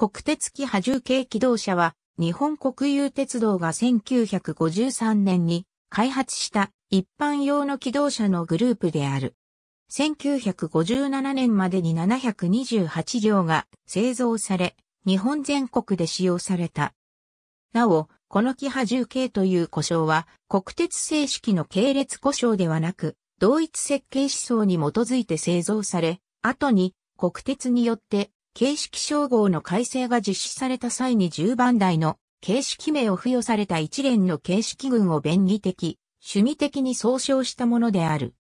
国鉄キハ重系機動車は、日本国有鉄道が1953年に開発した一般用の機動車のグループである。1957年までに728両が製造され、日本全国で使用された。なお、このキハ重系という故障は、国鉄正式の系列故障ではなく、同一設計思想に基づいて製造され、後に国鉄によって形式称号の改正が実施された際に10番台の形式名を付与された一連の形式群を便宜的、趣味的に総称したものである。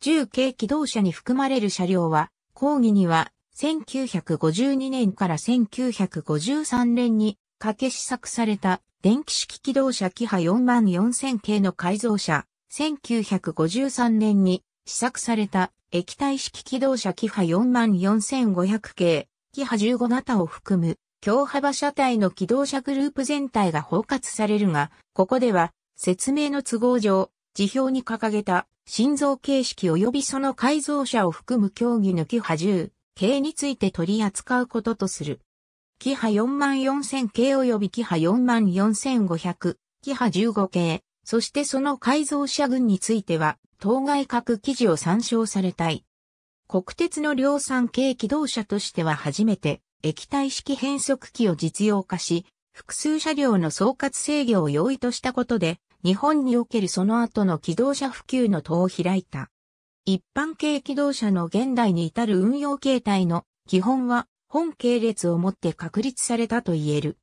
重軽機動車に含まれる車両は、講義には1952年から1953年に掛け試作された電気式機動車キハ44000系の改造車、1953年に試作された液体式機動車キハ44500系、キハ15型を含む強幅車体の機動車グループ全体が包括されるが、ここでは説明の都合上、辞表に掲げた心臓形式及びその改造車を含む競技のキハ10系について取り扱うこととする。キハ44000系及びキハ44500、キハ15系、そしてその改造車群については、当該各記事を参照されたい。国鉄の量産系機動車としては初めて、液体式変速機を実用化し、複数車両の総括制御を容易としたことで、日本におけるその後の機動車普及の戸を開いた。一般系機動車の現代に至る運用形態の基本は本系列をもって確立されたと言える。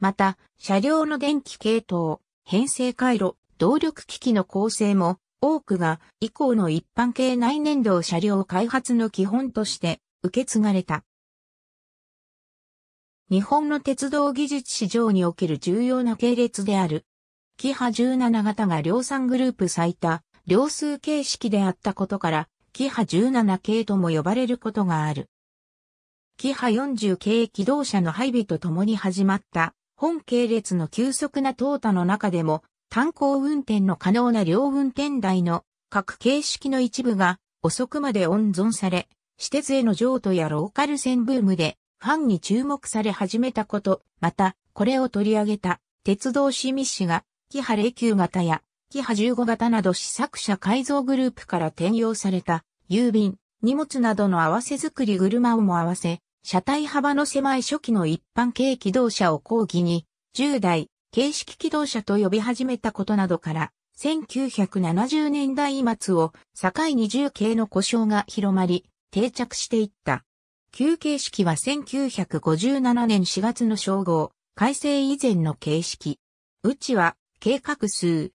また、車両の電気系統、編成回路、動力機器の構成も、多くが以降の一般系内燃料車両開発の基本として受け継がれた。日本の鉄道技術史上における重要な系列である。キハ17型が量産グループ最多、量数形式であったことから、キハ17系とも呼ばれることがある。キハ40系機動車の配備とともに始まった本系列の急速な淘汰の中でも単行運転の可能な両運転台の各形式の一部が遅くまで温存され、私鉄への譲渡やローカル線ブームでファンに注目され始めたこと、またこれを取り上げた鉄道史密使がキハ09型やキハ15型など試作車改造グループから転用された郵便、荷物などの合わせ作り車をも合わせ、車体幅の狭い初期の一般軽機動車を講義に、10代、形式機動車と呼び始めたことなどから、1970年代末を境に10系の故障が広まり、定着していった。旧形式は1957年4月の称号、改正以前の形式。うちは、計画数。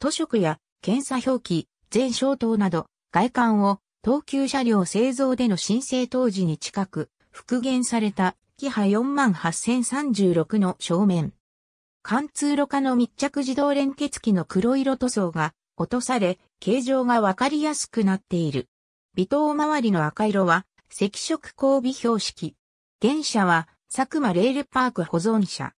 図色や検査表記、全消灯など、外観を東急車両製造での申請当時に近く、復元されたキハ48036の正面。貫通路下の密着自動連結機の黒色塗装が落とされ、形状がわかりやすくなっている。微灯周りの赤色は赤色交尾標識。原車は佐久間レールパーク保存車。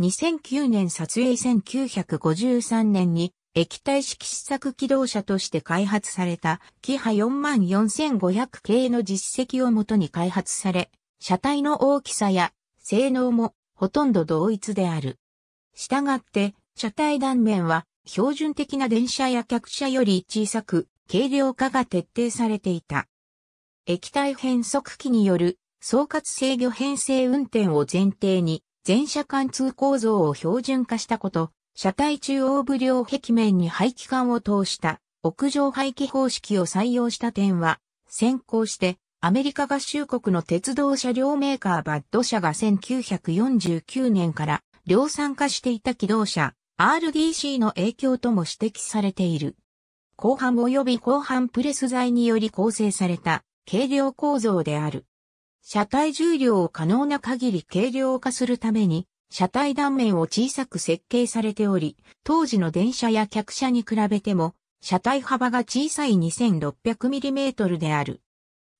2009年撮影1953年に液体式試作機動車として開発されたキハ44500系の実績をもとに開発され、車体の大きさや性能もほとんど同一である。したがって、車体断面は標準的な電車や客車より小さく、軽量化が徹底されていた。液体変速機による総括制御編成運転を前提に、全車貫通構造を標準化したこと、車体中央部両壁面に排気管を通した屋上排気方式を採用した点は、先行してアメリカ合衆国の鉄道車両メーカーバッド社が1949年から量産化していた機動車 RDC の影響とも指摘されている。後半及び後半プレス材により構成された軽量構造である。車体重量を可能な限り軽量化するために車体断面を小さく設計されており、当時の電車や客車に比べても、車体幅が小さい 2600mm である。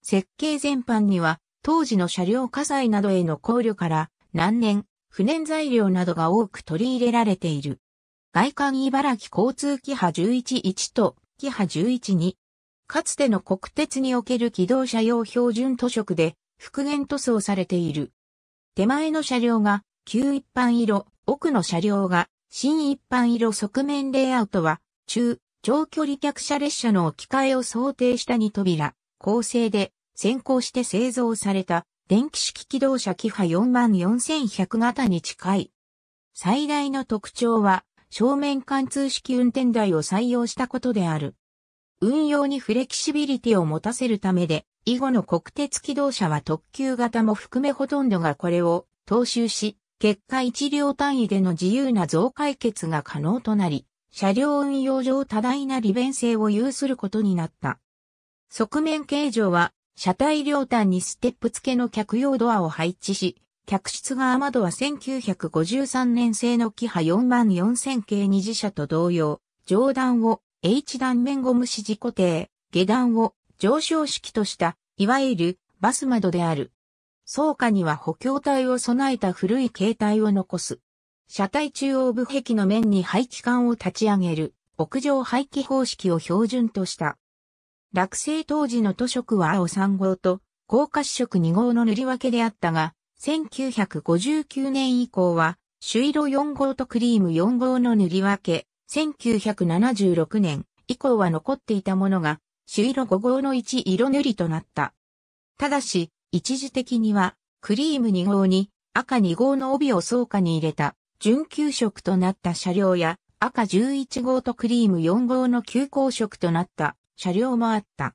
設計全般には、当時の車両火災などへの考慮から、何年、不燃材料などが多く取り入れられている。外観茨城交通機波11-1と機波11-2。かつての国鉄における機動車用標準図色で復元塗装されている。手前の車両が旧一般色、奥の車両が新一般色側面レイアウトは中、長距離客車列車の置き換えを想定した2扉、構成で先行して製造された電気式機動車キハ44100型に近い。最大の特徴は正面貫通式運転台を採用したことである。運用にフレキシビリティを持たせるためで、以後の国鉄機動車は特急型も含めほとんどがこれを踏襲し、結果一両単位での自由な増解決が可能となり、車両運用上多大な利便性を有することになった。側面形状は、車体両端にステップ付けの客用ドアを配置し、客室側窓は1953年製のキハ44000系二次車と同様、上段を H 段面ゴム指示固定、下段を上昇式とした、いわゆるバス窓である。倉下には補強体を備えた古い形態を残す。車体中央部壁の面に排気管を立ち上げる、屋上排気方式を標準とした。落成当時の塗色は青3号と高褐色2号の塗り分けであったが、1959年以降は、朱色4号とクリーム4号の塗り分け、1976年以降は残っていたものが、朱色5号の1色塗りとなった。ただし、一時的には、クリーム2号に赤2号の帯を装下に入れた、準急色となった車両や、赤11号とクリーム4号の急行色となった車両もあった。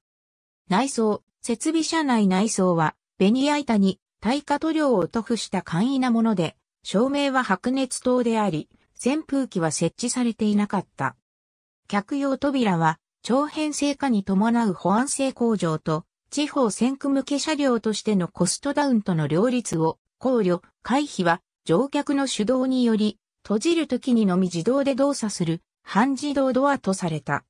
内装、設備車内内装は、ベニヤ板に耐火塗料を塗布した簡易なもので、照明は白熱灯であり、扇風機は設置されていなかった。客用扉は、長編成化に伴う保安性向上と、地方先駆向け車両としてのコストダウンとの両立を考慮、回避は乗客の主導により、閉じる時にのみ自動で動作する半自動ドアとされた。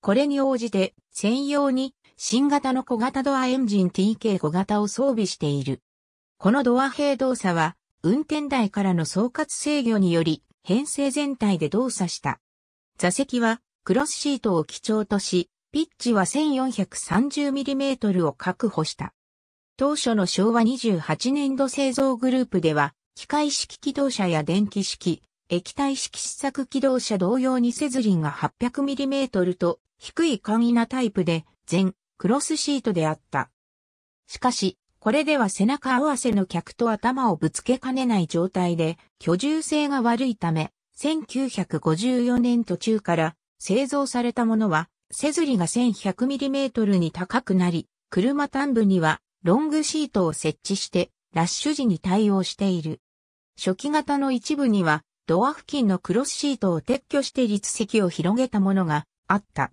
これに応じて専用に新型の小型ドアエンジン TK5 型を装備している。このドア併動作は、運転台からの総括制御により、編成全体で動作した。座席は、クロスシートを基調とし、ピッチは 1430mm を確保した。当初の昭和28年度製造グループでは、機械式機動車や電気式、液体式試作機動車同様にセズリンが 800mm と低い簡易なタイプで全クロスシートであった。しかし、これでは背中合わせの客と頭をぶつけかねない状態で居住性が悪いため、1954年途中から製造されたものは、背ずりが 1100mm に高くなり、車端部にはロングシートを設置してラッシュ時に対応している。初期型の一部にはドア付近のクロスシートを撤去して立席を広げたものがあった。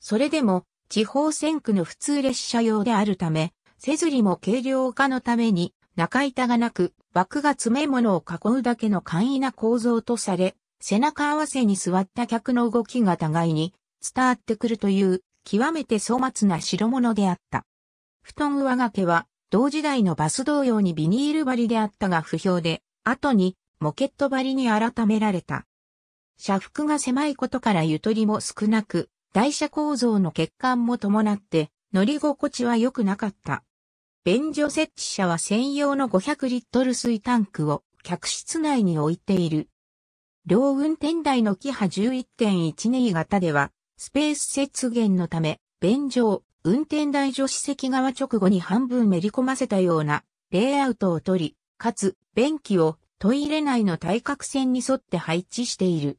それでも地方線区の普通列車用であるため、せずりも軽量化のために中板がなく、枠が詰め物を囲うだけの簡易な構造とされ、背中合わせに座った客の動きが互いに伝わってくるという極めて粗末な代物であった。布団上掛けは同時代のバス同様にビニール張りであったが不評で、後にモケット張りに改められた。車腹が狭いことからゆとりも少なく、台車構造の欠陥も伴って乗り心地は良くなかった。便所設置車は専用の500リットル水タンクを客室内に置いている。両運転台のキハ11.12型では、スペース節減のため、便所運転台助手席側直後に半分めり込ませたようなレイアウトを取り、かつ、便器をトイレ内の対角線に沿って配置している。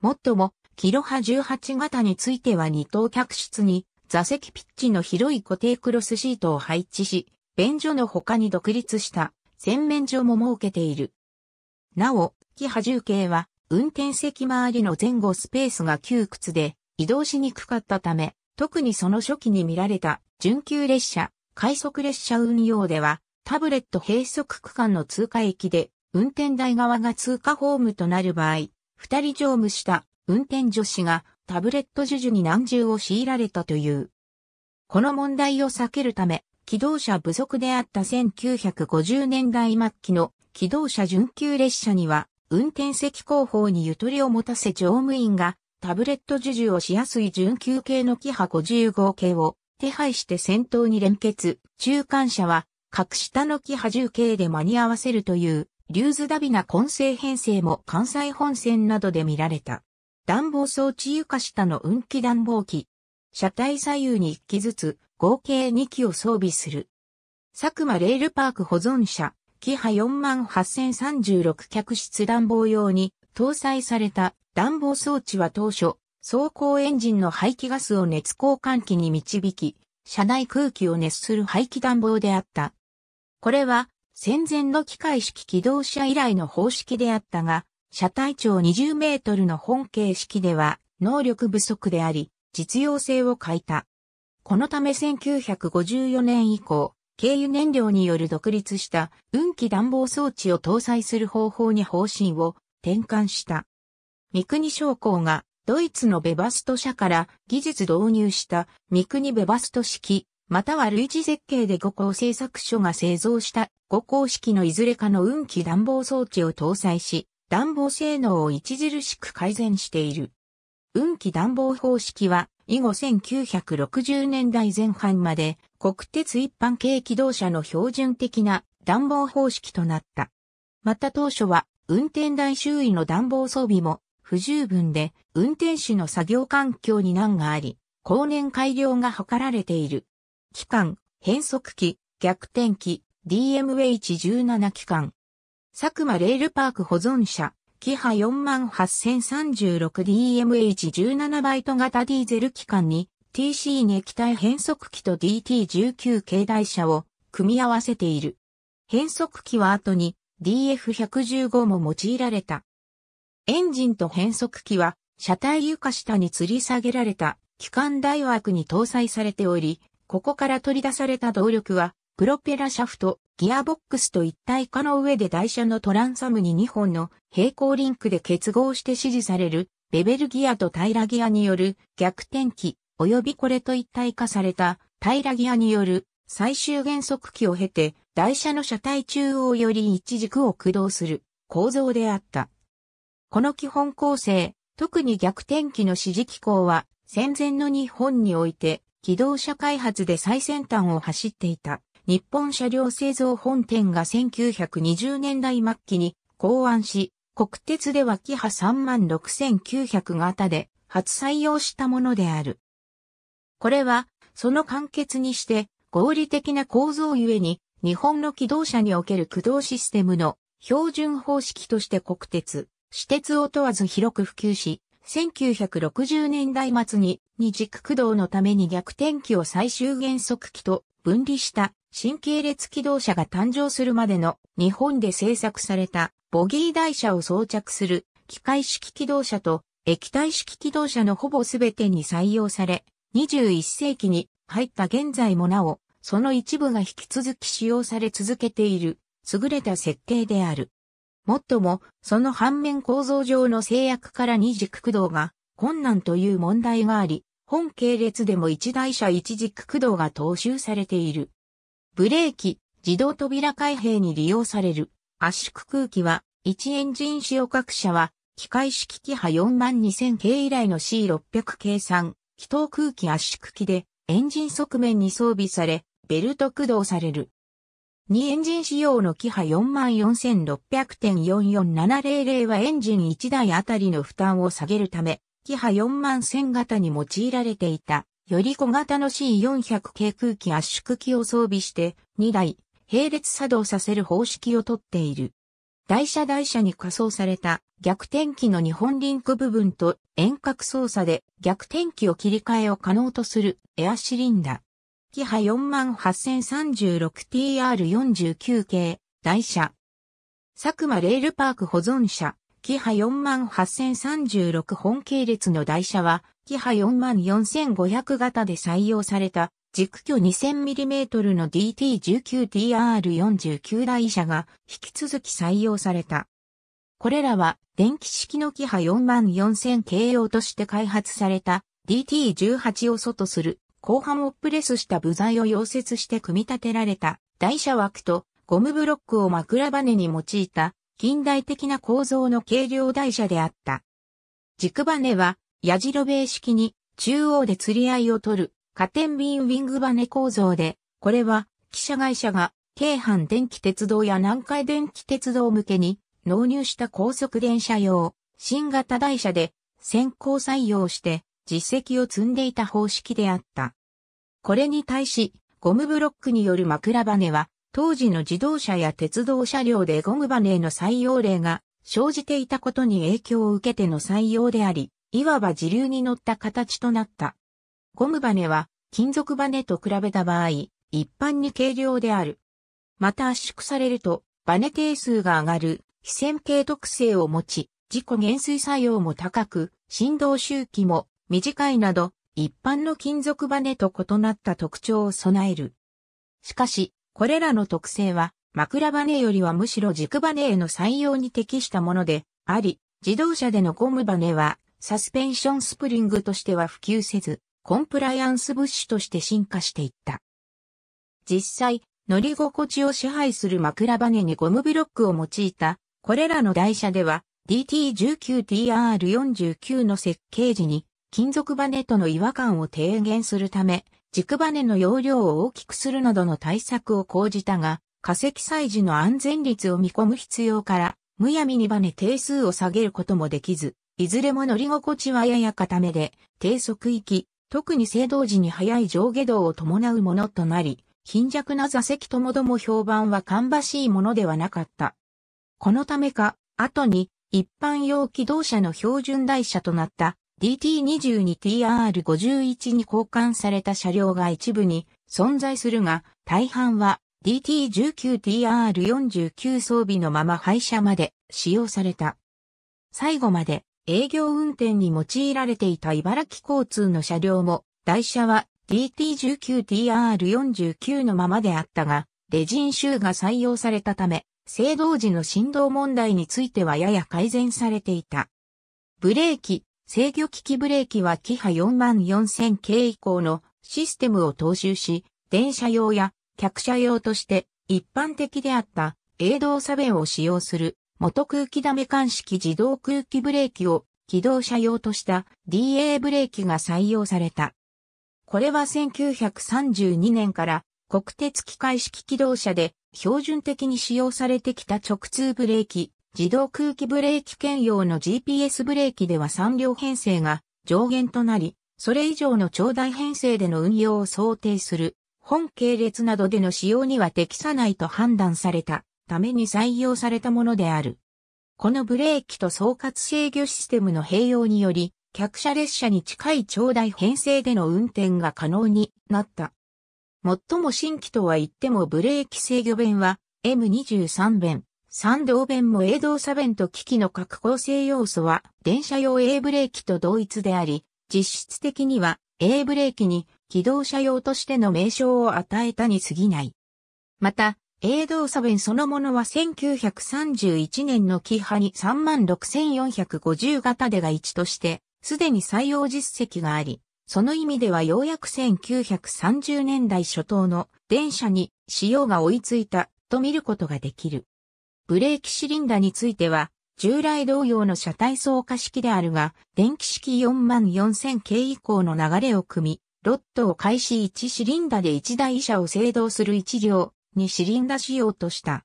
もっとも、キロハ18型については二等客室に座席ピッチの広い固定クロスシートを配置し、便所の他に独立した洗面所も設けている。なお、キハ重系は運転席周りの前後スペースが窮屈で移動しにくかったため、特にその初期に見られた準急列車、快速列車運用ではタブレット閉塞区間の通過駅で運転台側が通過ホームとなる場合、二人乗務した運転助手がタブレット授受に難重を強いられたという。この問題を避けるため、機動車不足であった1950年代末期の機動車準急列車には、運転席後方にゆとりを持たせ乗務員がタブレット受受をしやすい準急系のキハ55系を手配して先頭に連結、中間車は格下のキハ重系で間に合わせるという、リューズダビな混成編成も関西本線などで見られた。暖房装置床下の運気暖房機。車体左右に1機ずつ、合計2機を装備する。佐久間レールパーク保存車、キハ48036客室暖房用に搭載された暖房装置は当初、走行エンジンの排気ガスを熱交換器に導き、車内空気を熱する排気暖房であった。これは戦前の機械式機動車以来の方式であったが、車体長20メートルの本形式では能力不足であり、実用性を欠いた。このため1954年以降、軽油燃料による独立した運気暖房装置を搭載する方法に方針を転換した。三国商工がドイツのベバスト社から技術導入した三国ベバスト式、または類似設計で五行製作所が製造した五行式のいずれかの運気暖房装置を搭載し、暖房性能を著しく改善している。運気暖房方式は以後1960年代前半まで国鉄一般軽機動車の標準的な暖房方式となった。また当初は運転台周囲の暖房装備も不十分で運転手の作業環境に難があり、後年改良が図られている。機関、変速機、逆転機、DMH17 機関。佐久間レールパーク保存車、キハ 48036DMH17 バイト型ディーゼル機関に TC に液体変速機と DT19 系台車を組み合わせている。変速機は後に DF115 も用いられた。エンジンと変速機は車体床下に吊り下げられた機関台枠に搭載されており、ここから取り出された動力は、プロペラシャフト、ギアボックスと一体化の上で台車のトランサムに2本の平行リンクで結合して指示されるベベルギアと平らギアによる逆転機、及びこれと一体化された平らギアによる最終減速機を経て台車の車体中央より一軸を駆動する構造であった。この基本構成、特に逆転機の指示機構は戦前の日本において機動車開発で最先端を走っていた日本車両製造本店が1920年代末期に考案し、国鉄ではキハ36900型で初採用したものである。これは、その簡潔にして合理的な構造ゆえに、日本の機動車における駆動システムの標準方式として国鉄、私鉄を問わず広く普及し、1960年代末に二軸駆動のために逆転機を最終減速機と分離した新系列機動車が誕生するまでの日本で製作されたボギー台車を装着する機械式機動車と液体式機動車のほぼすべてに採用され、21世紀に入った現在もなお、その一部が引き続き使用され続けている優れた設計である。もっとも、その反面構造上の制約から二軸駆動が困難という問題があり、本系列でも一台車一軸駆動が踏襲されている。ブレーキ、自動扉開閉に利用される圧縮空気は、一エンジン使用各社は、機械式機波42000系以来の C600 計算、気筒空気圧縮機で、エンジン側面に装備され、ベルト駆動される。2エンジン仕様のキハ44600.44700はエンジン1台あたりの負担を下げるため、キハ41000型に用いられていた、より小型の C400 系空気圧縮機を装備して2台並列作動させる方式をとっている。台車台車に仮装された逆転機の日本リンク部分と遠隔操作で逆転機を切り替えを可能とするエアシリンダ。キハ 48036TR49 系、台車。佐久間レールパーク保存車、キハ48036本系列の台車は、キハ44500型で採用された、軸距 2000mm の DT19TR49 台車が引き続き採用された。これらは電気式のキハ44000系用として開発された DT18 を外する後半をプレスした部材を溶接して組み立てられた台車枠とゴムブロックを枕バネに用いた近代的な構造の軽量台車であった。軸バネは矢印ベ式に中央で釣り合いを取る加点ビンウィングバネ構造で、これは汽車会社が京阪電気鉄道や南海電気鉄道向けに納入した高速電車用、新型台車で先行採用して実績を積んでいた方式であった。これに対し、ゴムブロックによる枕バネは、当時の自動車や鉄道車両でゴムバネへの採用例が生じていたことに影響を受けての採用であり、いわば自流に乗った形となった。ゴムバネは金属バネと比べた場合、一般に軽量である。また圧縮されると、バネ定数が上がる、非線形特性を持ち、自己減衰作用も高く、振動周期も短いなど、一般の金属バネと異なった特徴を備える。しかし、これらの特性は、枕バネよりはむしろ軸バネへの採用に適したものであり、自動車でのゴムバネは、サスペンションスプリングとしては普及せず、コンプライアンスブッシュとして進化していった。実際、乗り心地を支配する枕バネにゴムブロックを用いた、これらの台車では、DT19TR49 の設計時に、金属バネとの違和感を低減するため、軸バネの容量を大きくするなどの対策を講じたが、化石採時の安全率を見込む必要から、むやみにバネ定数を下げることもできず、いずれも乗り心地はやや固めで、低速域、特に制動時に速い上下動を伴うものとなり、貧弱な座席ともども評判は芳しいものではなかった。このためか、後に一般用機動車の標準台車となった DT22TR51 に交換された車両が一部に存在するが、大半は DT19TR49 装備のまま廃車まで使用された。最後まで営業運転に用いられていた茨城交通の車両も、台車は DT19TR49 のままであったが、レジンシューが採用されたため、制動時の振動問題についてはやや改善されていた。ブレーキ、制御機器ブレーキはキハ44000系以降のシステムを踏襲し、電車用や客車用として一般的であった映動差弁を使用する元空気ダメ管式自動空気ブレーキを機動車用とした DA ブレーキが採用された。これは1932年から国鉄機械式機動車で標準的に使用されてきた直通ブレーキ、自動空気ブレーキ兼用の GPS ブレーキでは3両編成が上限となり、それ以上の長大編成での運用を想定する本系列などでの使用には適さないと判断されたために採用されたものである。このブレーキと総括制御システムの併用により、客車列車に近い長大編成での運転が可能になった。最も新規とは言ってもブレーキ制御弁は M23 弁、三道弁も A 動差弁と機器の各構成要素は電車用 A ブレーキと同一であり、実質的には A ブレーキに機動車用としての名称を与えたに過ぎない。また、A 動差弁そのものは1931年のキハに36,450型でが1として、すでに採用実績があり、その意味ではようやく1930年代初頭の電車に使用が追いついたと見ることができる。ブレーキシリンダについては、従来同様の車体装化式であるが、電気式44000系以降の流れを組み、ロットを開始1シリンダで1台車を制動する1両にシリンダ仕様とした。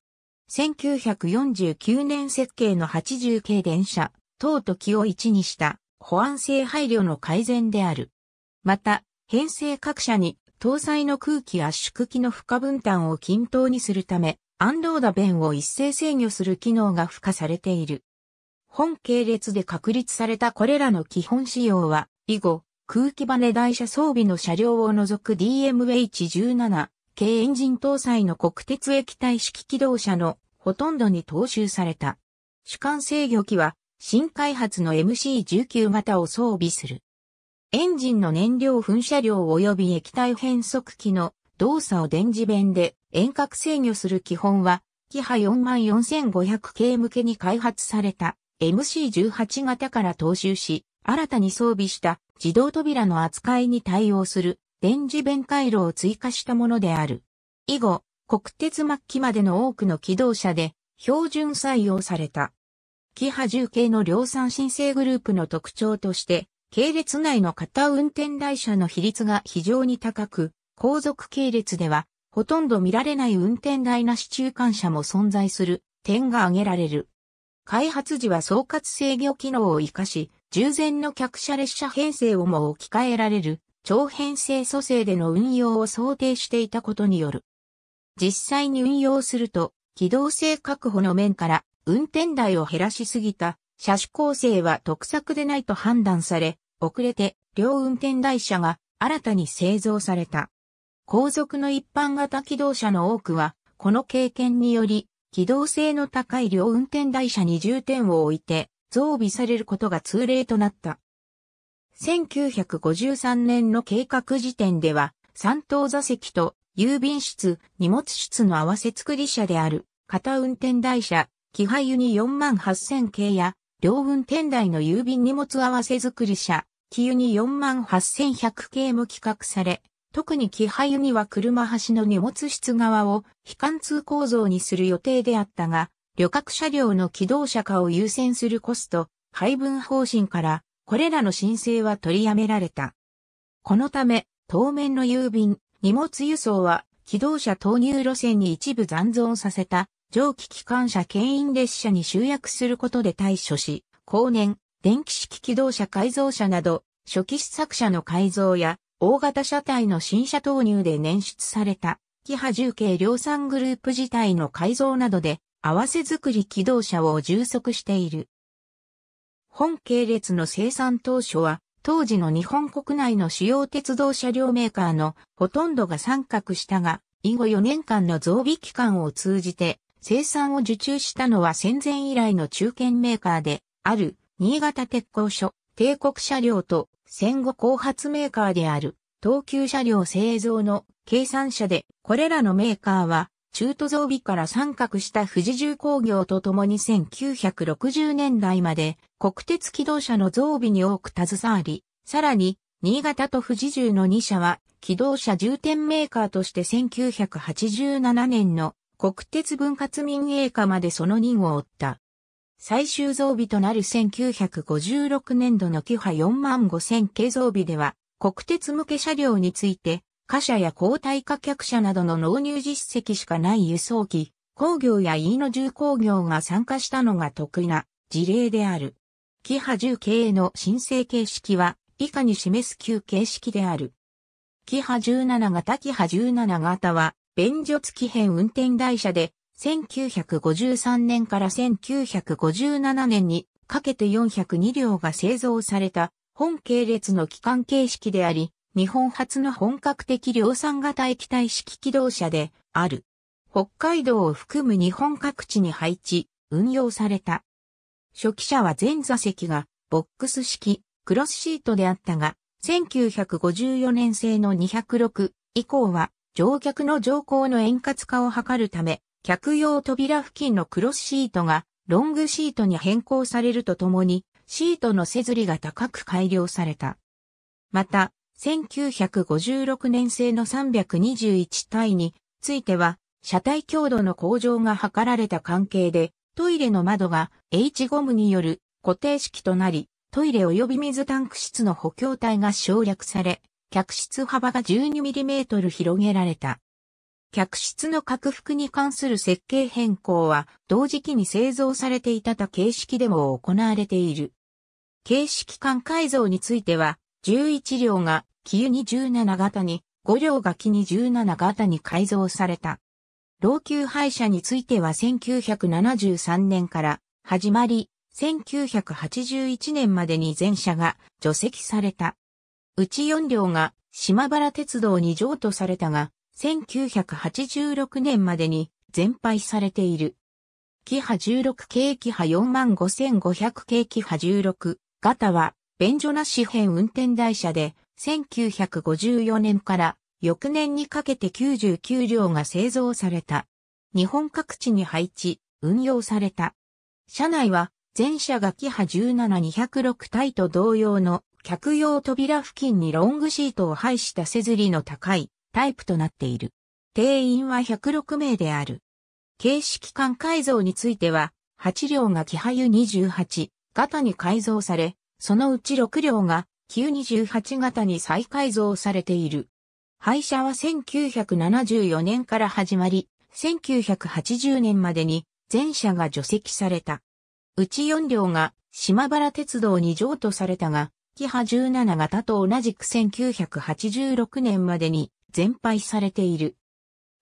1949年設計の80系電車、等と気を1にした保安性配慮の改善である。また、編成各社に搭載の空気圧縮機の負荷分担を均等にするため、アンローダ弁を一斉制御する機能が付加されている。本系列で確立されたこれらの基本仕様は、以後、空気バネ台車装備の車両を除く DMH17 系エンジン搭載の国鉄液体式機動車のほとんどに踏襲された。主幹制御機は新開発の MC19 型を装備する。エンジンの燃料噴射量及び液体変速機の動作を電磁弁で遠隔制御する基本は、キハ44500系向けに開発された MC18 型から踏襲し、新たに装備した自動扉の扱いに対応する電磁弁回路を追加したものである。以後、国鉄末期までの多くの機動車で標準採用された。キハ10系の量産申請グループの特徴として、系列内の型運転台車の比率が非常に高く、後続系列ではほとんど見られない運転台なし中間車も存在する点が挙げられる。開発時は総括制御機能を活かし、従前の客車列車編成をも置き換えられる長編成組成での運用を想定していたことによる。実際に運用すると、機動性確保の面から運転台を減らしすぎた車種構成は得策でないと判断され、遅れて両運転台車が新たに製造された。後続の一般型機動車の多くは、この経験により、機動性の高い両運転台車に重点を置いて、増備されることが通例となった。1953年の計画時点では、三等座席と郵便室、荷物室の合わせ作り車である、片運転台車、機配ユニ4万8000系や、両運転台の郵便荷物合わせ作り車、機ユニ4万8100系も企画され、特にキハユには車端の荷物室側を非貫通構造にする予定であったが、旅客車両の機動車化を優先するコスト、配分方針から、これらの申請は取りやめられた。このため、当面の郵便、荷物輸送は、機動車投入路線に一部残存させた、蒸気機関車牽引列車に集約することで対処し、後年、電気式機動車改造車など、初期試作車の改造や、大型車体の新車投入で捻出された、キハ重慶量産グループ自体の改造などで、合わせ作り機動車を充足している。本系列の生産当初は、当時の日本国内の主要鉄道車両メーカーのほとんどが参画したが、以後4年間の増備期間を通じて生産を受注したのは戦前以来の中堅メーカーである新潟鉄工所、帝国車両と戦後後発メーカーである東急車両製造の計算車で、これらのメーカーは中途増備から参画した富士重工業とともに1960年代まで国鉄機動車の増備に多く携わり、さらに新潟と富士重の2社は機動車重点メーカーとして1987年の国鉄分割民営化までその任を負った。最終増備となる1956年度のキハ4万5000系増備では、国鉄向け車両について、貨車や交代貨客車などの納入実績しかない輸送機、工業や飯野重工業が参加したのが得意な事例である。キハ10系の申請形式は以下に示す旧形式である。キハ17型キハ17型は、便所付き編運転台車で、1953年から1957年にかけて402両が製造された本系列の機関形式であり、日本初の本格的量産型液体式機動車である。北海道を含む日本各地に配置、運用された。初期車は全座席がボックス式、クロスシートであったが、1954年製の206以降は乗客の乗降の円滑化を図るため、客用扉付近のクロスシートがロングシートに変更されるとともに、シートの背ずりが高く改良された。また、1956年製の321体については、車体強度の向上が図られた関係で、トイレの窓が H ゴムによる固定式となり、トイレ及び水タンク室の補強体が省略され、客室幅が 12mm 広げられた。客室の拡幅に関する設計変更は同時期に製造されていた他形式でも行われている。形式間改造については、11両がキユに17型に、5両がキに17型に改造された。老朽廃車については1973年から始まり、1981年までに全車が除籍された。うち4両が島原鉄道に譲渡されたが、1986年までに全廃されている。キハ16系キハ45500系キハ16型は、便所なし編運転台車で、1954年から翌年にかけて99両が製造された。日本各地に配置、運用された。車内は、全車がキハ17206体と同様の客用扉付近にロングシートを配した背ずりの高いタイプとなっている。定員は106名である。形式間改造については、8両がキハユ28型に改造され、そのうち6両が Q28 型に再改造されている。廃車は1974年から始まり、1980年までに全車が除籍された。うち4両が島原鉄道に譲渡されたが、キハ17型と同じく1986年までに全廃されている。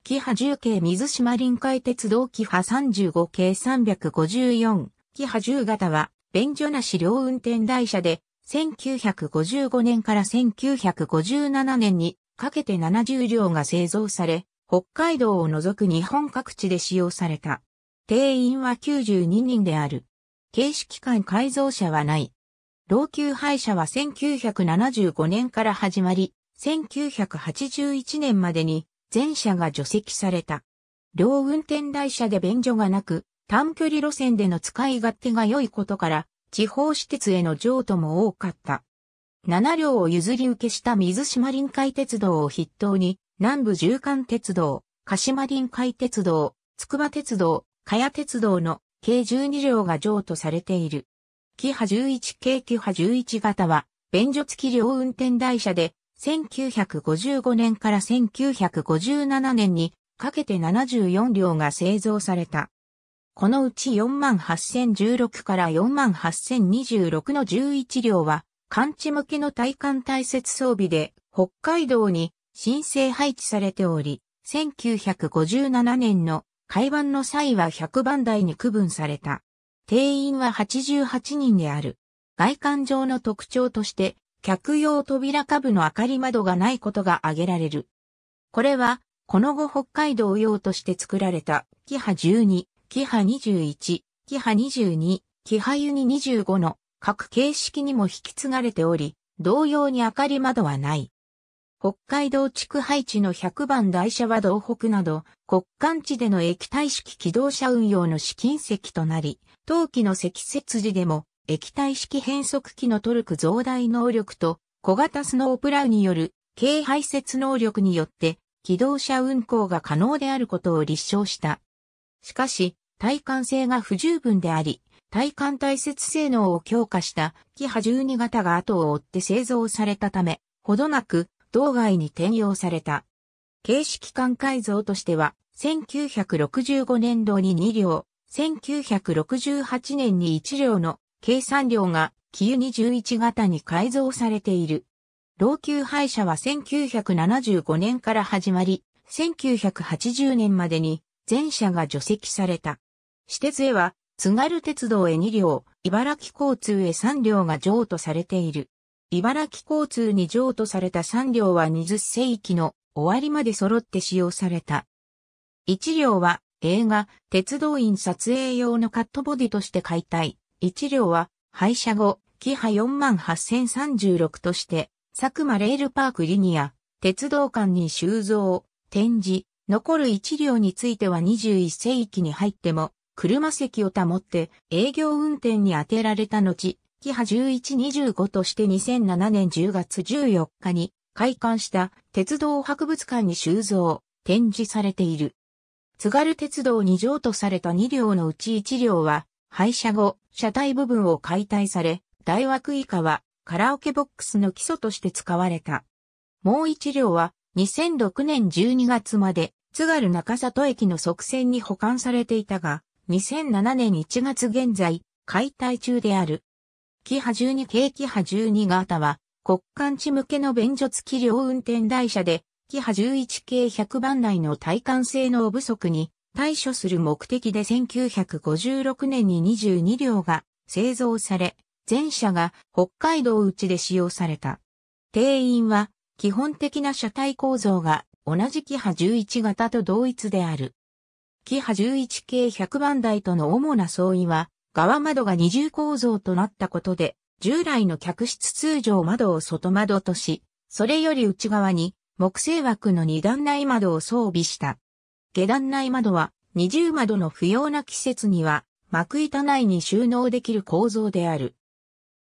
キハ10系水島臨海鉄道キハ35系354、キハ10型は便所なし両運転台車で1955年から1957年にかけて70両が製造され、北海道を除く日本各地で使用された。定員は92人である。形式間改造車はない。老朽廃車は1975年から始まり、1981年までに全車が除籍された。両運転台車で便所がなく、短距離路線での使い勝手が良いことから、地方私鉄への譲渡も多かった。7両を譲り受けした水島臨海鉄道を筆頭に、南部縦貫鉄道、鹿島臨海鉄道、筑波鉄道、茅鉄道の計12両が譲渡されている。キハ11系キハ11型は、便所付き両運転台車で、1955年から1957年にかけて74両が製造された。このうち48,016から48,026の11両は、感知向けの対艦対設装備で北海道に申請配置されており、1957年の海番の際は100番台に区分された。定員は88人である。外観上の特徴として、客用扉下部の明かり窓がないことが挙げられる。これは、この後北海道用として作られた、キハ12、キハ21、キハ22、キハユニ25の各形式にも引き継がれており、同様に明かり窓はない。北海道地区配置の100番台車は道北など、国間地での液体式機動車運用の試金石となり、冬季の積雪時でも液体式変速機のトルク増大能力と小型スノープラウによる軽排泄能力によって機動車運行が可能であることを立証した。しかし、耐幹性が不十分であり、耐幹耐雪性能を強化したキハ12型が後を追って製造されたため、ほどなく道外に転用された。形式間改造としては、1965年度に2両、1968年に1両の計算量がキユ21型に改造されている。老朽廃車は1975年から始まり、1980年までに全車が除籍された。私鉄へは、津軽鉄道へ2両、茨城交通へ3両が譲渡されている。茨城交通に譲渡された3両は20世紀の終わりまで揃って使用された。1両は映画、鉄道員撮影用のカットボディとして解体。1両は廃車後、キハ48036として、佐久間レールパークリニア、鉄道館に収蔵、展示、残る1両については21世紀に入っても、車席を保って営業運転に当てられた後、キハ1125として2007年10月14日に開館した鉄道博物館に収蔵、展示されている。津軽鉄道に譲渡された2両のうち1両は、廃車後、車体部分を解体され、大枠以下はカラオケボックスの基礎として使われた。もう1両は2006年12月まで津軽中里駅の側線に保管されていたが、2007年1月現在、解体中である。キハ12系キハ12型は、国間地向けの便所付き両運転台車で、キハ11系100番台の耐幹性能不足に対処する目的で1956年に22両が製造され、全車が北海道内で使用された。定員は基本的な車体構造が同じキハ11型と同一である。キハ11系100番台との主な相違は、側窓が二重構造となったことで、従来の客室通常窓を外窓とし、それより内側に木製枠の二段内窓を装備した。下段内窓は二重窓の不要な季節には幕板内に収納できる構造である。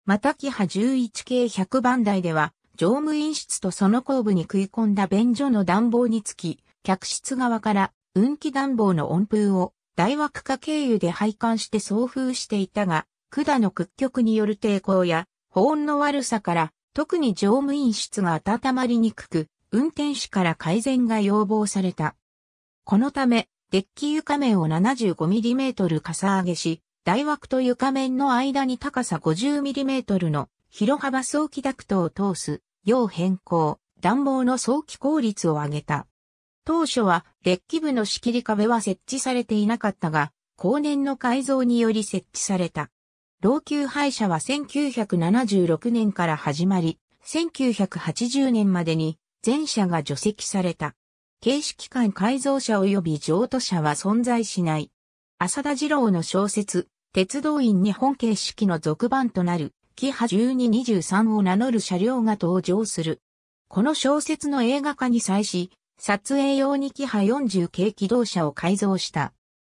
またキハ11系100番台では乗務員室とその後部に食い込んだ便所の暖房につき、客室側から運気暖房の温風を大枠化経由で配管して送風していたが、管の屈曲による抵抗や保温の悪さから特に乗務員室が温まりにくく、運転手から改善が要望された。このため、デッキ床面を 75mm かさ上げし、台枠と床面の間に高さ 50mm の広幅早期ダクトを通す、よう変更、暖房の早期効率を上げた。当初はデッキ部の仕切り壁は設置されていなかったが、後年の改造により設置された。老朽廃車は1976年から始まり、1980年までに全車が除籍された。形式間改造車及び譲渡車は存在しない。浅田二郎の小説、鉄道員日本形式の続版となる、キハ1223を名乗る車両が登場する。この小説の映画化に際し、撮影用にキハ40系機動車を改造した。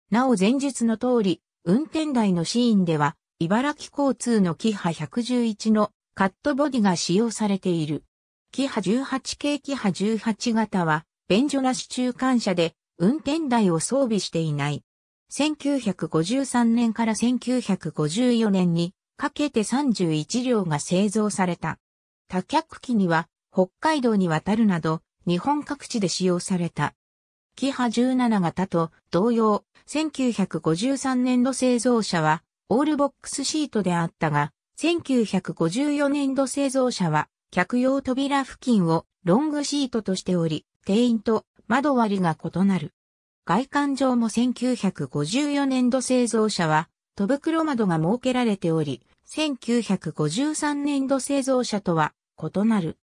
なお前述の通り、運転台のシーンでは、茨城交通のキハ111のカットボディが使用されている。キハ18系キハ18型は、便所なし中間車で運転台を装備していない。1953年から1954年にかけて31両が製造された。多脚機には北海道に渡るなど日本各地で使用された。キハ17型と同様、1953年度製造車はオールボックスシートであったが、1954年度製造車は客用扉付近をロングシートとしており、定員と窓割りが異なる。外観上も1954年度製造車は、戸袋窓が設けられており、1953年度製造車とは異なる。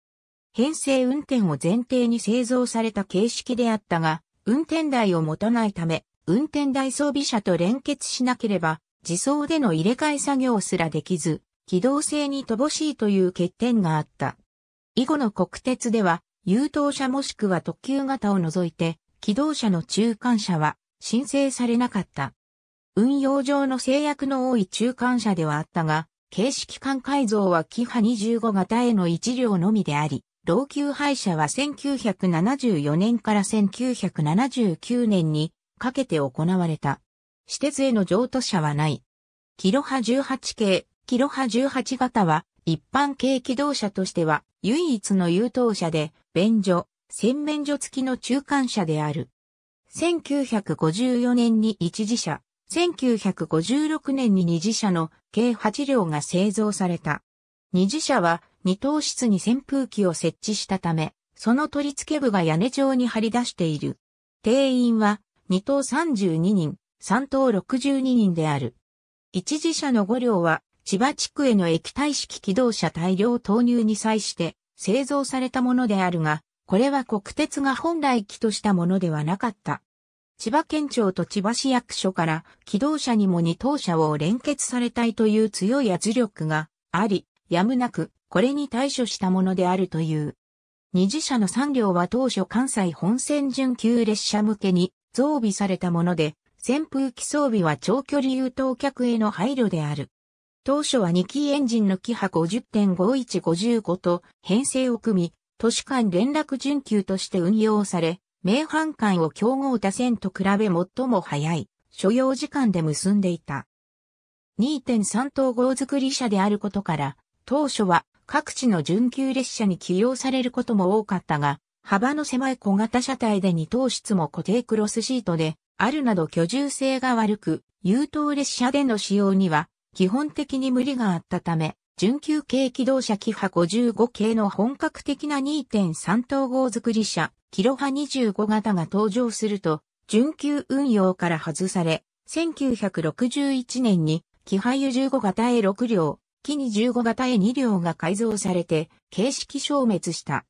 編成運転を前提に製造された形式であったが、運転台を持たないため、運転台装備車と連結しなければ、自走での入れ替え作業すらできず、機動性に乏しいという欠点があった。以後の国鉄では、優等車もしくは特急型を除いて、機動車の中間車は申請されなかった。運用上の制約の多い中間車ではあったが、形式間改造はキハ25型への一両のみであり、老朽廃車は1974年から1979年にかけて行われた。私鉄への譲渡車はない。キロハ18系、キロハ18型は一般軽機動車としては唯一の優等車で、便所、洗面所付きの中間車である。1954年に一次車、1956年に二次車の計8両が製造された。二次車は二等室に扇風機を設置したため、その取り付け部が屋根上に張り出している。定員は二等32人、三等62人である。一次車の5両は千葉地区への液体式機動車大量投入に際して製造されたものであるが、これは国鉄が本来機としたものではなかった。千葉県庁と千葉市役所から機動車にも二等車を連結されたいという強い圧力があり、やむなくこれに対処したものであるという。二次車の3両は当初関西本線準急列車向けに増備されたもので、扇風機装備は長距離優等客への配慮である。当初は2機エンジンのキハ50.5155と編成を組み、都市間連絡準急として運用され、名阪間を競合他線と比べ最も早い所要時間で結んでいた。2.3等号作り車であることから、当初は各地の準急列車に起用されることも多かったが、幅の狭い小型車体で2等室も固定クロスシートであるなど居住性が悪く、優等列車での使用には基本的に無理があったため、準急系機動車キハ55系の本格的な2.3統合作り車、キロハ25型が登場すると、準急運用から外され、1961年にキハユ15型へ6両、キニ15型へ2両が改造されて、形式消滅した。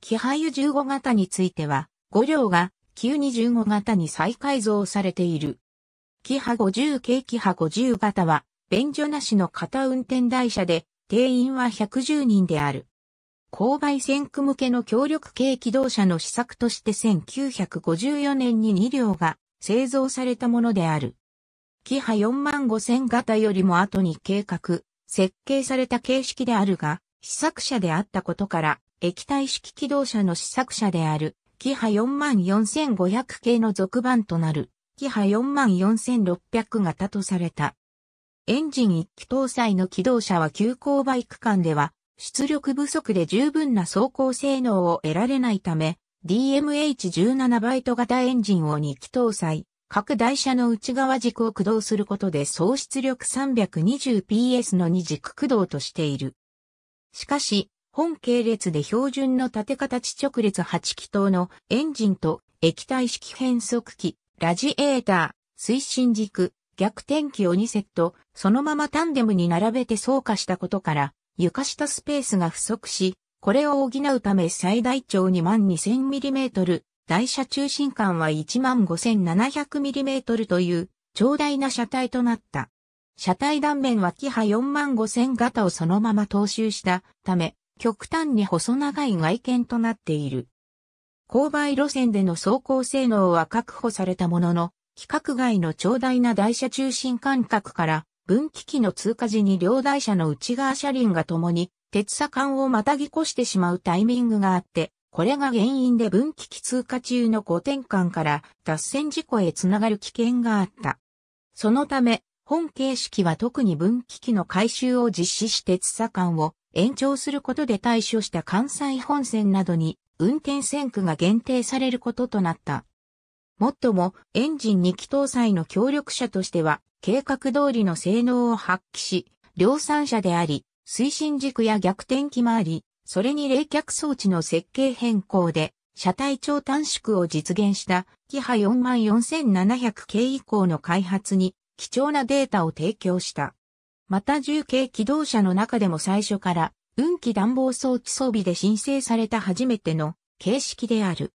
キハユ15型については、5両が旧25型に再改造されている。キハ50系キハ50型は、便所なしの片運転台車で、定員は110人である。勾配線区向けの協力系機動車の施策として1954年に2両が製造されたものである。キハ4万5000型よりも後に計画、設計された形式であるが、試作車であったことから、液体式機動車の試作車である、キハ44500系の続版となる、キハ44600型とされた。エンジン1機搭載の機動車は急勾配区間では出力不足で十分な走行性能を得られないため、DMH17 バイト型エンジンを2機搭載、各台車の内側軸を駆動することで総出力 320PS の二軸駆動としている。しかし、本系列で標準の縦形直列8気筒のエンジンと液体式変速機、ラジエーター、推進軸、逆転機を2セット、そのままタンデムに並べて走化したことから、床下スペースが不足し、これを補うため最大長 22,000mm、台車中心間は 15,700mm という長大な車体となった。車体断面はキハ45,000型をそのまま踏襲したため、極端に細長い外見となっている。勾配路線での走行性能は確保されたものの、規格外の長大な台車中心間隔から分岐器の通過時に両台車の内側車輪が共に鉄左間をまたぎ越してしまうタイミングがあって、これが原因で分岐器通過中の5転換から脱線事故へつながる危険があった。そのため、本形式は特に分岐器の回収を実施して鉄左間を延長することで対処した関西本線などに運転線区が限定されることとなった。もっともエンジン2機搭載の協力者としては計画通りの性能を発揮し、量産車であり、推進軸や逆転機もあり、それに冷却装置の設計変更で、車体長短縮を実現したキハ44700系以降の開発に貴重なデータを提供した。また重系機動車の中でも最初から運気暖房装置装備で申請された初めての形式である。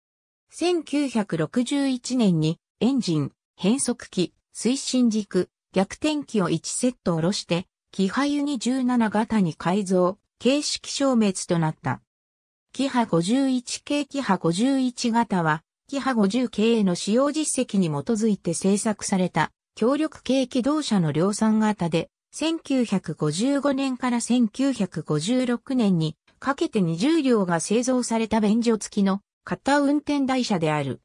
1961年にエンジン、変速機、推進軸、逆転機を1セット下ろして、キハユ27型に改造、形式消滅となった。キハ51系キハ51型は、キハ50系への使用実績に基づいて製作された、協力系機動車の量産型で、1955年から1956年にかけて20両が製造された便所付きの型運転台車である。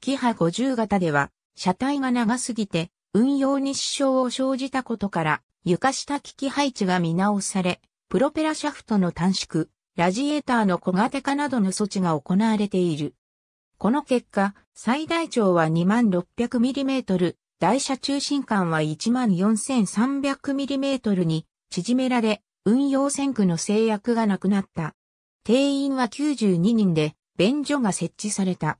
キハ50型では車体が長すぎて運用に支障を生じたことから、床下機器配置が見直され、プロペラシャフトの短縮、ラジエーターの小型化などの措置が行われている。この結果、最大長は 2600mm、台車中心間は 14300mm に縮められ、運用線区の制約がなくなった。定員は92人で、便所が設置された。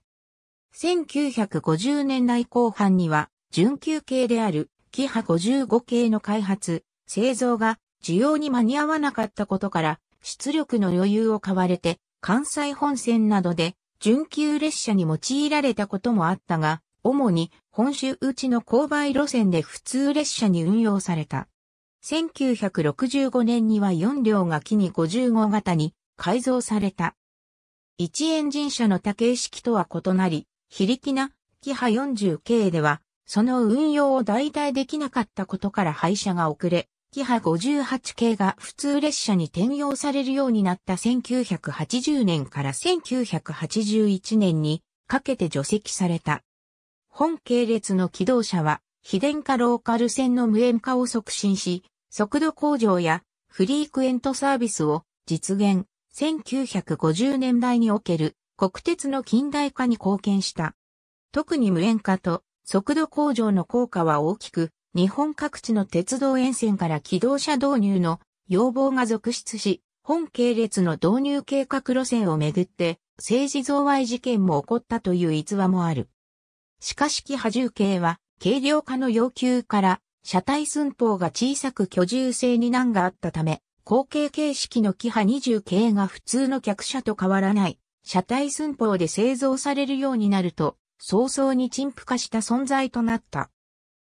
1950年代後半には、準急系であるキハ55系の開発、製造が需要に間に合わなかったことから、出力の余裕を買われて、関西本線などで準急列車に用いられたこともあったが、主に本州内の勾配路線で普通列車に運用された。1965年には4両が木に55型に改造された。一エンジン車の多形式とは異なり、非力なキハ40系ではその運用を代替できなかったことから廃車が遅れ、キハ58系が普通列車に転用されるようになった1980年から1981年にかけて除籍された。本系列の機動車は、非電化ローカル線の無塩化を促進し、速度向上やフリークエントサービスを実現、1950年代における国鉄の近代化に貢献した。特に無塩化と速度向上の効果は大きく、日本各地の鉄道沿線から機動車導入の要望が続出し、本系列の導入計画路線をめぐって政治増賄事件も起こったという逸話もある。しかし、機波重系は軽量化の要求から車体寸法が小さく居住性に難があったため、後継形式のキハ20系が普通の客車と変わらない車体寸法で製造されるようになると、早々に陳腐化した存在となった。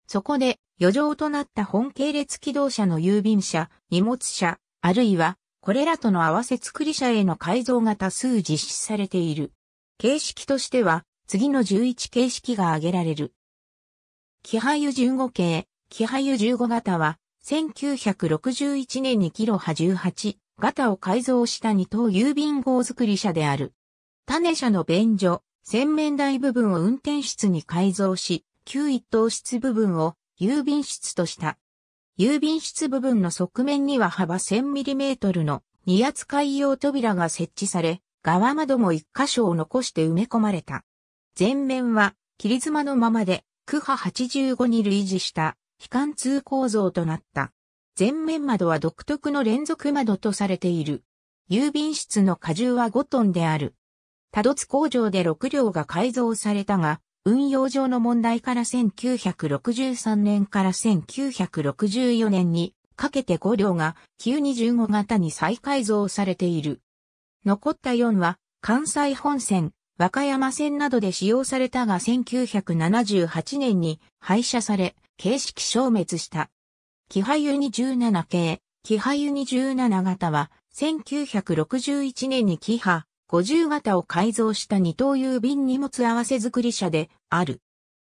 そこで余剰となった本系列機動車の郵便車、荷物車、あるいはこれらとの合わせ作り車への改造が多数実施されている。形式としては次の11形式が挙げられる。キハユ15系、キハユ15型は1961年にキロハ18型を改造した二等郵便号作り車である。種車の便所、洗面台部分を運転室に改造し、旧一等室部分を郵便室とした。郵便室部分の側面には幅 1000mm の二圧海用扉が設置され、側窓も一箇所を残して埋め込まれた。前面は、切り妻のままで、区波85に類似した悲観通構造となった。前面窓は独特の連続窓とされている。郵便室の荷重は5トンである。多度津工場で6両が改造されたが、運用上の問題から1963年から1964年にかけて5両が925型に再改造されている。残った4は関西本線、和歌山線などで使用されたが1978年に廃車され、形式消滅した。キハユ27系、キハユ27型は1961年にキハ50型を改造した二等郵便荷物合わせ作り車である。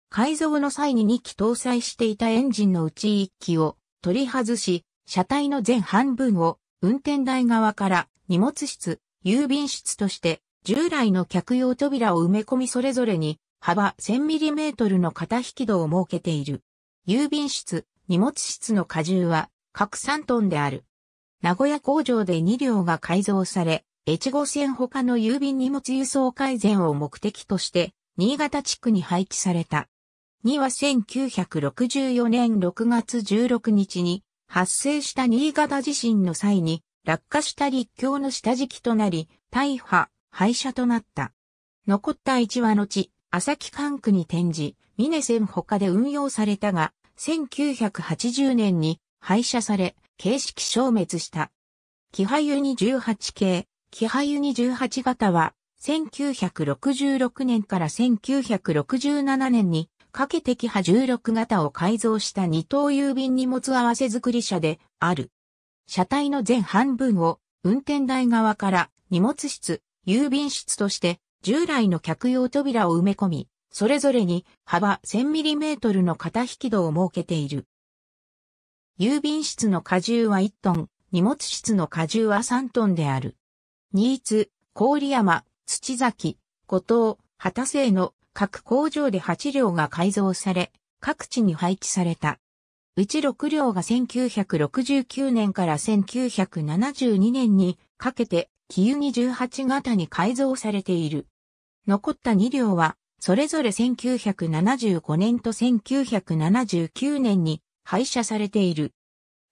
改造の際に2機搭載していたエンジンのうち1機を取り外し、車体の全半分を運転台側から荷物室、郵便室として従来の客用扉を埋め込みそれぞれに幅 1000mm の型引き戸を設けている。郵便室、荷物室の荷重は各3トンである。名古屋工場で2両が改造され、越後線他の郵便荷物輸送改善を目的として、新潟地区に配置された。2は1964年6月16日に発生した新潟地震の際に落下した立橋の下敷きとなり、大破、廃車となった。残った1話後、朝木管区に転じ、峰線他で運用されたが、1980年に廃車され、形式消滅した。キハユ28系、キハユ28型は、1966年から1967年に、かけてキハ16型を改造した二等郵便荷物合わせ作り車である。車体の全半分を運転台側から荷物室、郵便室として従来の客用扉を埋め込み、それぞれに幅 1000mm の型引き戸を設けている。郵便室の荷重は1トン、荷物室の荷重は3トンである。新津、郡山、土崎、後藤、旗製の各工場で8両が改造され、各地に配置された。うち6両が1969年から1972年にかけて、キユ28型に改造されている。残った2両は、それぞれ1975年と1979年に廃車されている。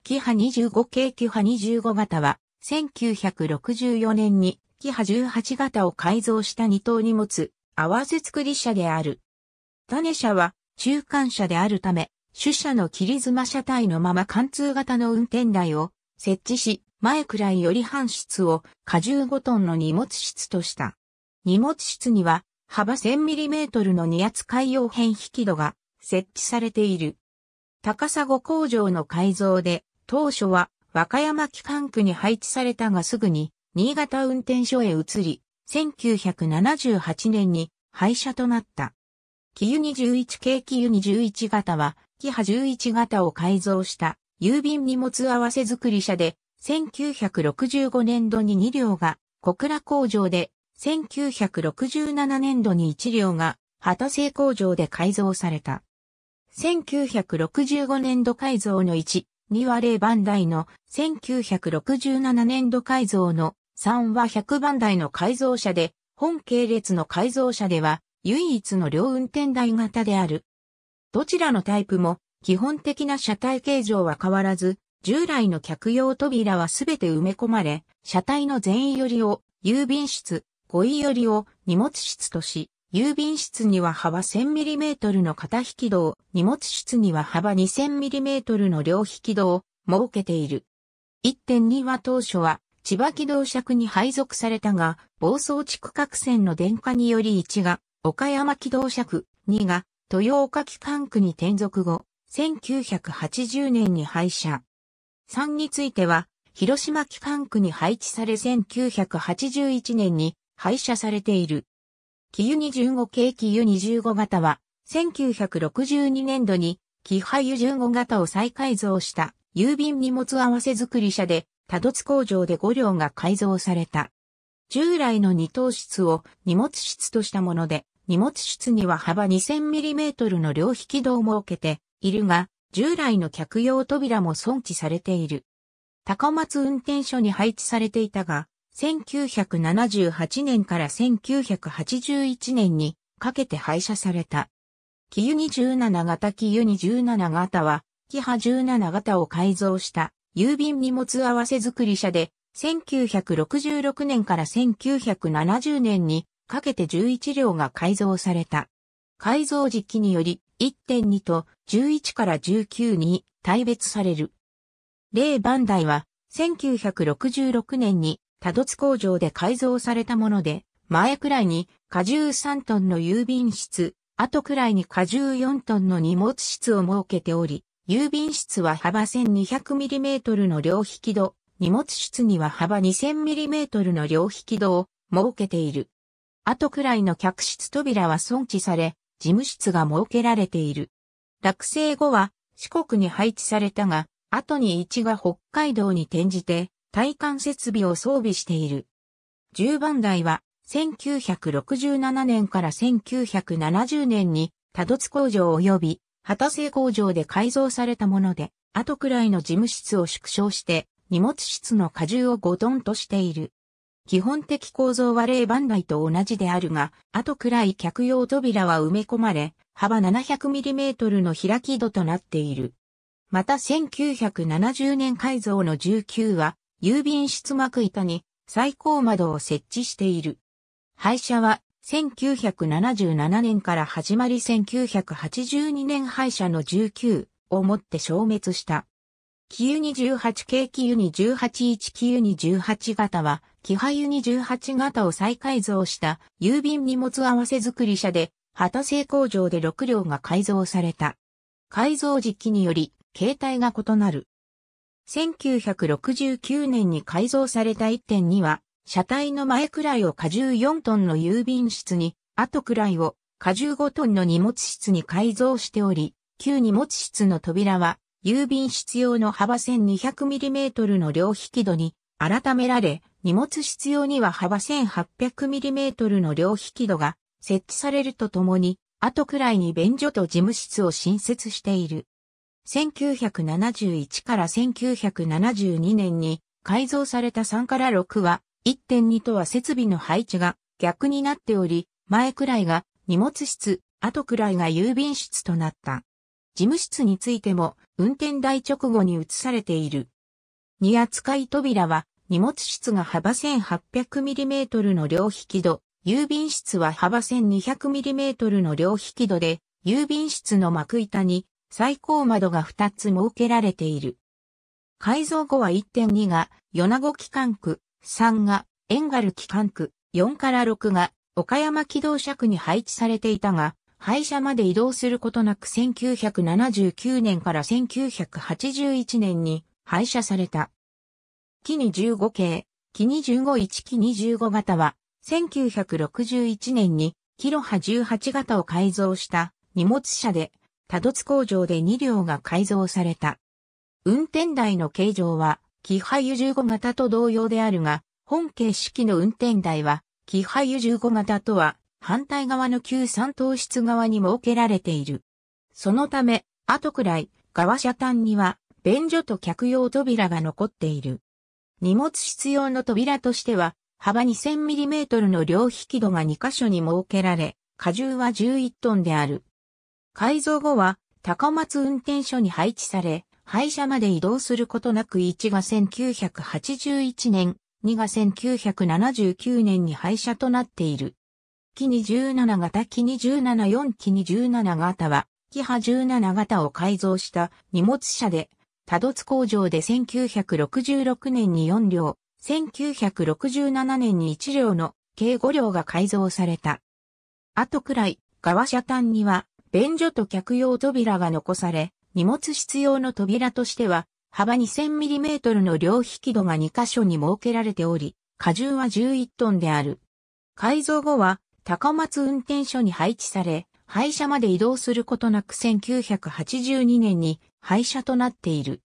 キハ25系キハ25型は、1964年にキハ18型を改造した二等荷物、合わせ作り車である。種車は中間車であるため、主車の切り妻車体のまま貫通型の運転台を設置し、前くらいより半室を荷重5トンの荷物室とした。荷物室には幅 1000mm の二圧海洋変引き戸が設置されている。高砂工場の改造で当初は和歌山機関区に配置されたがすぐに新潟運転所へ移り、1978年に廃車となった。キユ21系キユ21型は、キハ11型を改造した郵便荷物合わせ作り車で、1965年度に2両が小倉工場で、1967年度に1両が旗製工場で改造された。1965年度改造の1、2は0番台の1967年度改造の3は100番台の改造車で、本系列の改造車では唯一の両運転台型である。どちらのタイプも基本的な車体形状は変わらず、従来の客用扉はすべて埋め込まれ、車体の前位寄りを郵便室、後位寄りを荷物室とし、郵便室には幅 1000mm の型引き戸を、荷物室には幅 2000mm の両引き戸を設けている。1.2は当初は千葉機動車に配属されたが、暴走地区各線の電化により1が岡山機動車区、2が豊岡機関区に転属後、1980年に廃車。3については、広島機関区に配置され1981年に廃車されている。キユ25系キユ25型は、1962年度に、キハユ15型を再改造した郵便荷物合わせ作り車で、多度津工場で5両が改造された。従来の二等室を荷物室としたもので、荷物室には幅 2000mm の両引き戸を設けているが、従来の客用扉も損置されている。高松運転所に配置されていたが、1978年から1981年にかけて廃車された。キユ27型キユ27型は、キハ17型を改造した郵便荷物合わせ作り車で、1966年から1970年にかけて11両が改造された。改造時期により1.2と11から19に大別される。例バンダイは1966年に多度津工場で改造されたもので、前くらいに荷重3トンの郵便室、後くらいに荷重4トンの荷物室を設けており、郵便室は幅 1200mm の両引き戸、荷物室には幅 2000mm の両引き戸を設けている。後くらいの客室扉は損置され、事務室が設けられている。落成後は四国に配置されたが、後に1が北海道に転じて体幹設備を装備している。10番台は1967年から1970年に多度津工場及び旗製工場で改造されたもので、後くらいの事務室を縮小して荷物室の荷重を5トンとしている。基本的構造は0番台と同じであるが、後くらい客用扉は埋め込まれ、幅 700mm の開き戸となっている。また1970年改造の19は、郵便室幕板に最高窓を設置している。廃車は1977年から始まり1982年廃車の19をもって消滅した。キユ28系キユ281キユ28型は、キハユ28型を再改造した郵便荷物合わせ作り車で、旗製工場で6両が改造された。改造時期により、形態が異なる。1969年に改造された1.2は、車体の前くらいを荷重4トンの郵便室に、後くらいを荷重5トンの荷物室に改造しており、旧荷物室の扉は、郵便室用の幅 1200mm の両引き戸に改められ、荷物室用には幅 1800mm の両引き戸が設置されるとともに、後くらいに便所と事務室を新設している。1971から1972年に改造された3から6は1.2とは設備の配置が逆になっており、前くらいが荷物室、後くらいが郵便室となった。事務室についても運転台直後に移されている。荷扱い扉は荷物室が幅 1800mm の両引き戸、郵便室は幅 1200mm の両引き戸で、郵便室の幕板に最高窓が2つ設けられている。改造後は1.2が米子機関区、3が、エンガル機関区、4から6が、岡山機動車区に配置されていたが、廃車まで移動することなく1979年から1981年に廃車された。キニ15系、キニ15 1キニ15型は、1961年にキロハ18型を改造した荷物車で、多度津工場で2両が改造された。運転台の形状は、キハユ15型と同様であるが、本形式の運転台は、キハユ15型とは反対側の旧三等室側に設けられている。そのため、後くらい、側車端には、便所と客用扉が残っている。荷物室用の扉としては、幅 2000mm の両引き戸が2箇所に設けられ、荷重は11トンである。改造後は、高松運転所に配置され、廃車まで移動することなく1が1981年、2が1979年に廃車となっている。キニ17型キニ174キニ17型は、キハ17型を改造した荷物車で、多度津工場で1966年に4両、1967年に1両の計5両が改造された。後くらい、側車端には、便所と客用扉が残され、荷物室用の扉としては、幅 2000mm の両引き戸が2箇所に設けられており、荷重は11トンである。改造後は、高松運転所に配置され、廃車まで移動することなく1982年に廃車となっている。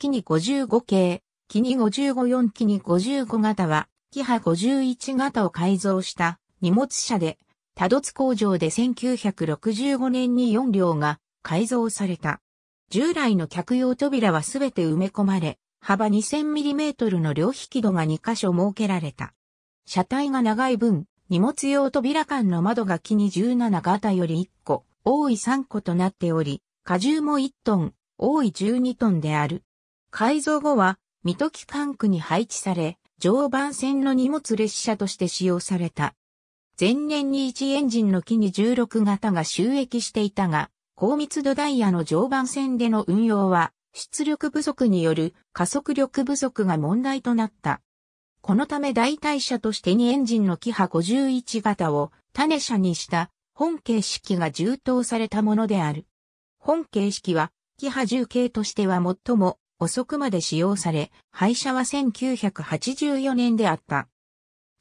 キニ55系、キニ554キニ55型は、キハ51型を改造した荷物車で、多度津工場で1965年に4両が改造された。従来の客用扉はすべて埋め込まれ、幅 2000mm の両引き戸が2箇所設けられた。車体が長い分、荷物用扉間の窓が木に17型より1個、多い3個となっており、荷重も1トン、多い12トンである。改造後は、水戸機関区に配置され、常磐線の荷物列車として使用された。前年に1エンジンの木に16型が収益していたが、高密度ダイヤの常磐線での運用は、出力不足による加速力不足が問題となった。このため代替車として2エンジンのキハ51型を種車にした本形式が充当されたものである。本形式はキハ10系としては最も遅くまで使用され、廃車は1984年であった。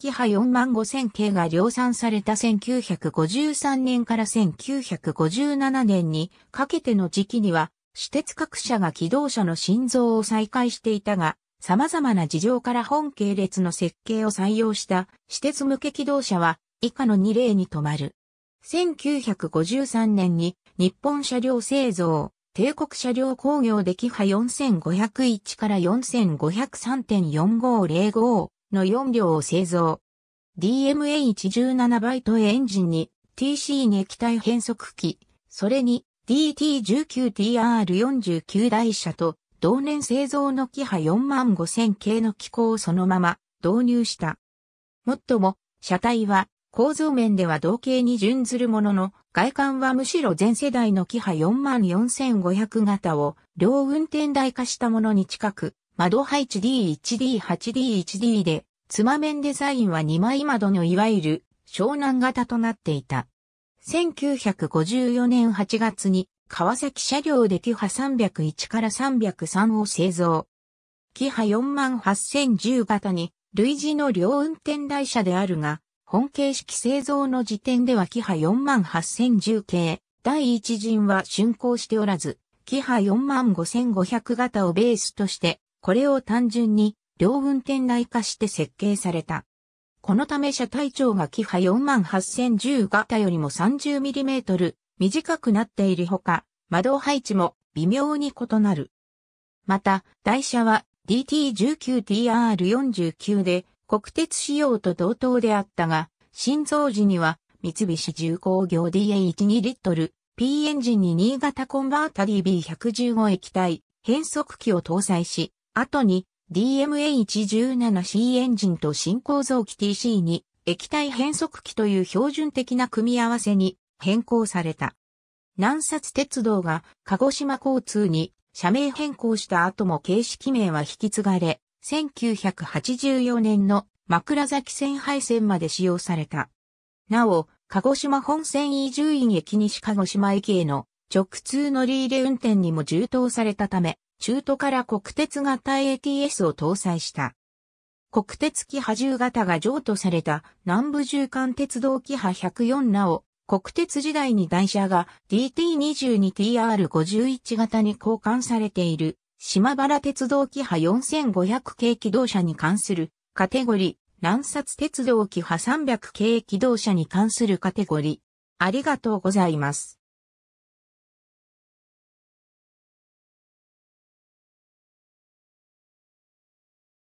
キハ4万5000系が量産された1953年から1957年にかけての時期には、私鉄各社が機動車の心臓を再開していたが、様々な事情から本系列の設計を採用した私鉄向け機動車は以下の2例に止まる。1953年に日本車両製造、帝国車両工業でキハ4501から4503.4505の4両を製造。DMA117 バイトエンジンに TC に液体変速機、それに DT19TR49 台車と同年製造のキハ4万5000系の機構をそのまま導入した。もっとも、車体は構造面では同型に準ずるものの、外観はむしろ前世代のキハ4万4500型を両運転台化したものに近く、窓配置 D1D8D1D でつま面デザインは2枚窓のいわゆる湘南型となっていた。1954年8月に川崎車両でキハ301から303を製造。キハ48010型に類似の両運転台車であるが、本形式製造の時点ではキハ48010系、第一陣は竣工しておらず、キハ45500型をベースとして、これを単純に両運転台化して設計された。このため車体長がキハ48010型よりも 30mm 短くなっているほか、窓配置も微妙に異なる。また、台車は DT19TR49 で国鉄仕様と同等であったが、新造時には三菱重工業 DA12 リットル P エンジンに新型コンバータ DB115 液体変速機を搭載し、後に DMA117C エンジンと新構造機 TC に液体変速機という標準的な組み合わせに変更された。南薩鉄道が鹿児島交通に社名変更した後も形式名は引き継がれ、1984年の枕崎線廃線まで使用された。なお、鹿児島本線移住院駅西鹿児島駅への直通乗り入れ運転にも充当されたため、中途から国鉄型 ATS を搭載した。国鉄キハ10型が譲渡された南部縦貫鉄道キハ104なお、国鉄時代に台車が DT22TR51 型に交換されている島原鉄道キハ4500系機動車に関するカテゴリー、南薩鉄道キハ300系機動車に関するカテゴリー。ありがとうございます。